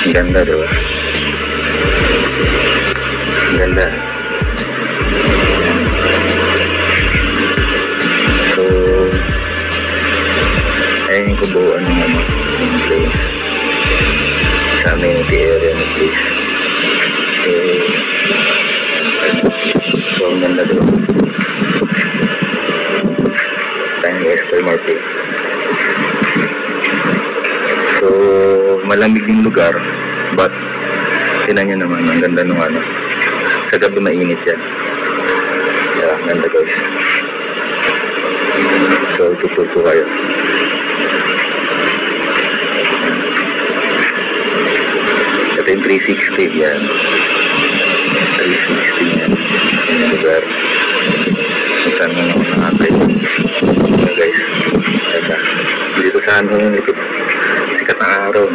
Ganda, di ba? Ang ganda. So, ayun yung kubuan ng ano, yung place. Sa amenity area ng place. So, ganda doon. Tayong Esther Martin. So, malamig yung lugar, but tinan nyo naman, ang ganda nung ano. Sa gabi mainit yan. Yeah, ganda guys. So, tututo kayo. Ito yung 360 yan.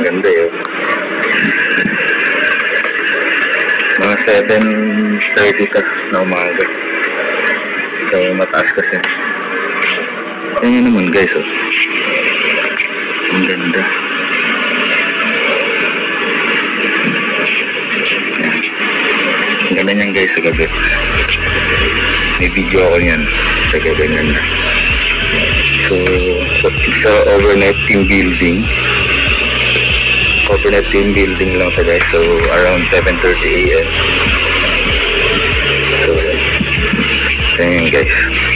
Ganda yun. Mga 7.30 ka na umaga. So, mataas kasi. Yan yun naman guys, oh. Ang ganda. Ang ganda niyan guys sa gabi. May video ako niyan. Sa gabi ganda. So, so it's a overnight team building. Overnight team building lang sa guys. So, around 7.30 a.m. So, yan guys.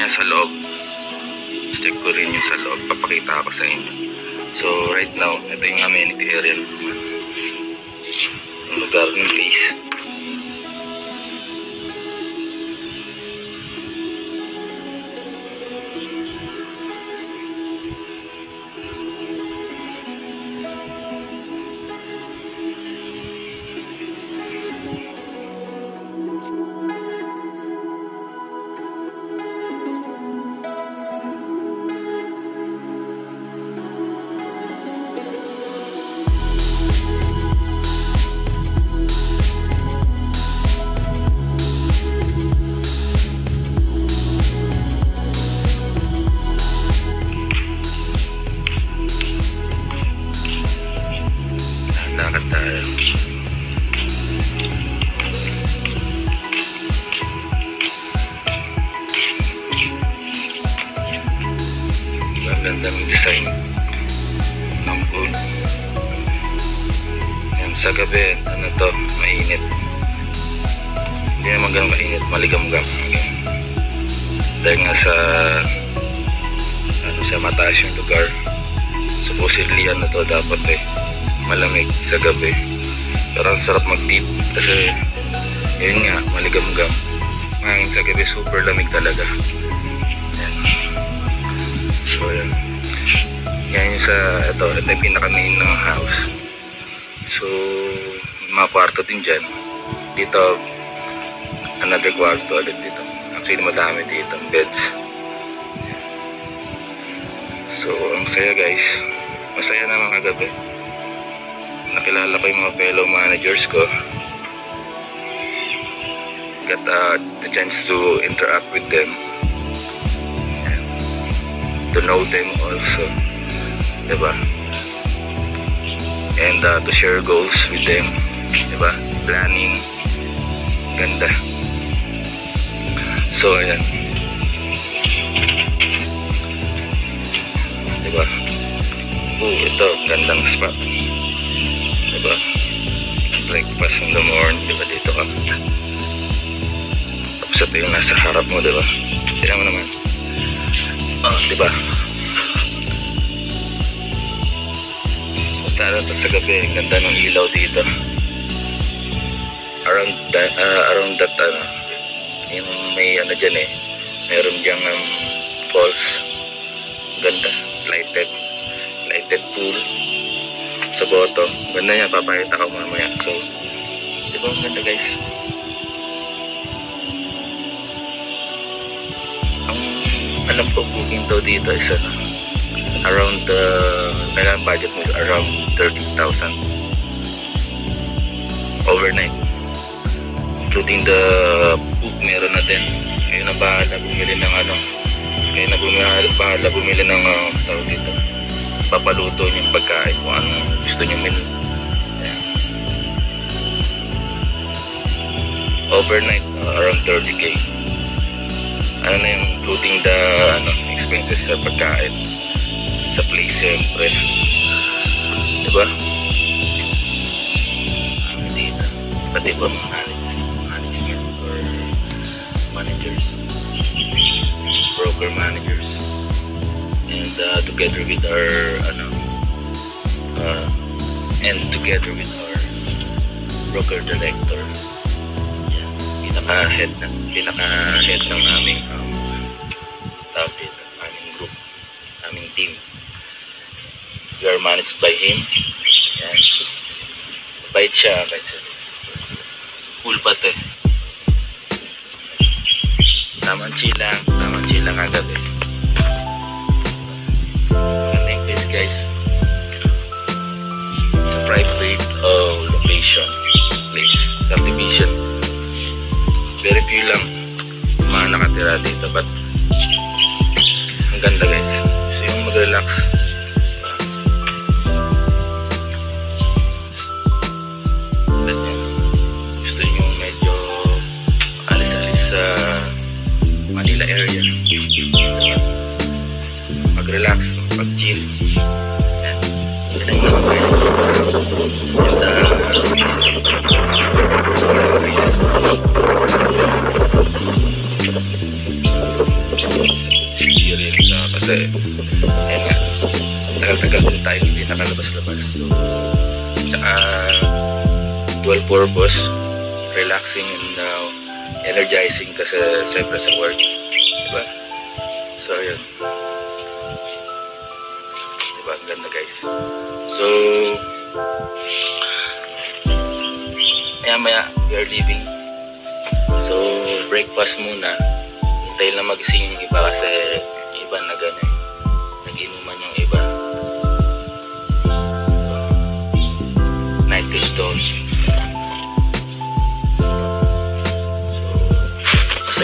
Mamaya sa loob, check ko rin yung sa loob, papakita ko sa inyo. So, right now, ito yung amenity area. Yung lugar ng place. Ganun mainit, maligam-gam. Dahil nga sa ano sa mataas yung lugar. Supposedly ano to dapat eh malamig sa gabi. Pero ang sarap mag-dip kasi yun nga, maligam-gam. Ngayon sa gabi super lamig talaga. Yan. So yan. Yan yung sa, ito, ito yung pinaka-main ng house. So, mga kwarto din dyan. Dito, another kwarto ulit dito. Actually, madami dito, beds. So, ang saya guys. Masaya naman kagabi. Nakilala ko yung mga fellow managers ko. Got uh, the chance to interact with them. To know them also. Diba? And uh, to share goals with them. Diba? Planning. Ganda so ayan diba oh ito gandang spot diba? Breakfast in the morning, diba dito ka? Tapos ito yung nasa harap mo, diba? Tignan mo naman. Oh, diba? Basta ano to sa gabi, ang ganda ng ilaw dito. Around that, uh, around that, ano, yung may ano dyan eh, meron diyang um, falls. Ganda, lighted, lighted pool sa bottom. Ganda niya, papakita ko mamaya. So, Diba ang ganda guys? Ang alam ko booking daw dito is ano, around the kailangan budget mo around 30,000 overnight including the food meron na din. Kayo na bahala bumili ng ano kayo na bumili, bahala bumili ng uh, tawag dito papaluto yung pagkain kung ano gusto nyo menu. Ayan. overnight uh, around 30k ano na yung including the ano expenses sa pagkain? Sa place siyempre. Diba dito. Pati ba mga broker managers. And uh, together with our ano uh, and together with our broker director. Yan, pinaka head ng pinaka head ng aming um, tawag dito aming group aming team. We are managed by him. Yan bait siya nakatira dito but ang ganda guys. Gusto yung mag-relax. Gusto nyo medyo alis-alis sa Manila area. Mag-relax, mag-chill. Yan. Yan din tayo hindi nakalabas-labas. So, saka dual purpose, relaxing and uh, energizing kasi siyempre sa work. Diba? So, yun. Diba? Ang ganda guys. So, maya maya, we are leaving. So, breakfast muna. Hintayin lang magising yung iba kasi iba na gano'n.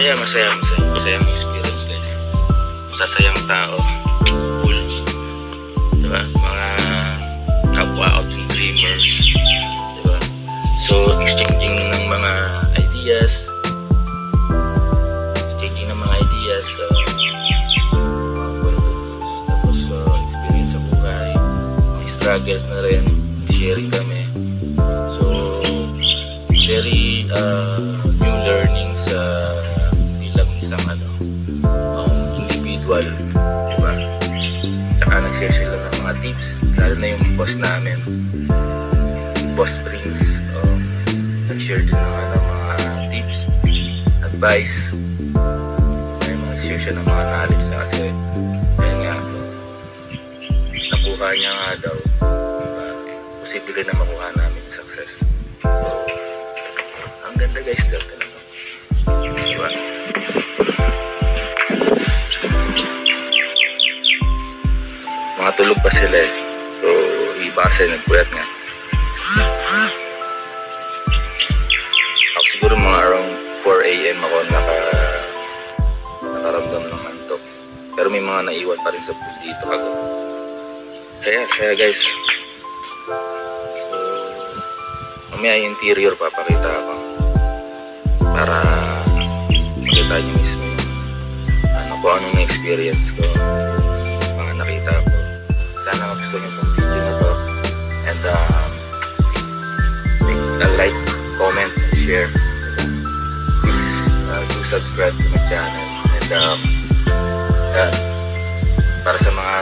Masaya, masaya, masaya. Masaya ang experience guys. Masasayang tao. Cool. Diba? Mga kapwa outing dreamers. Diba? So, exchanging ng mga ideas. Exchanging ng mga ideas. Uh, mga uh, experience sa buhay. May struggles na rin. Sharing kami. Nag-share din ng ano, mga tips, advice. May mga share siya ng mga knowledge na kasi ayun nga, nakuha niya nga daw. Diba? Posible na makuha namin success. So, ang ganda guys, talaga naman. Diba? Mga tulog pa sila eh. So, iba kasi nagpuyat nga. Siguro mga around 4 a.m. ako naka nakaramdam ng antok. Pero may mga naiwan pa rin sa pool dito ako. Saya, saya guys. So, mamaya interior papakita ako. Para makita nyo mismo ano ko, anong experience ko. Mga nakita ko. Sana gusto nyo itong video na to. And um, a like, comment, share. Subscribe to my channel. And um, yan. para sa mga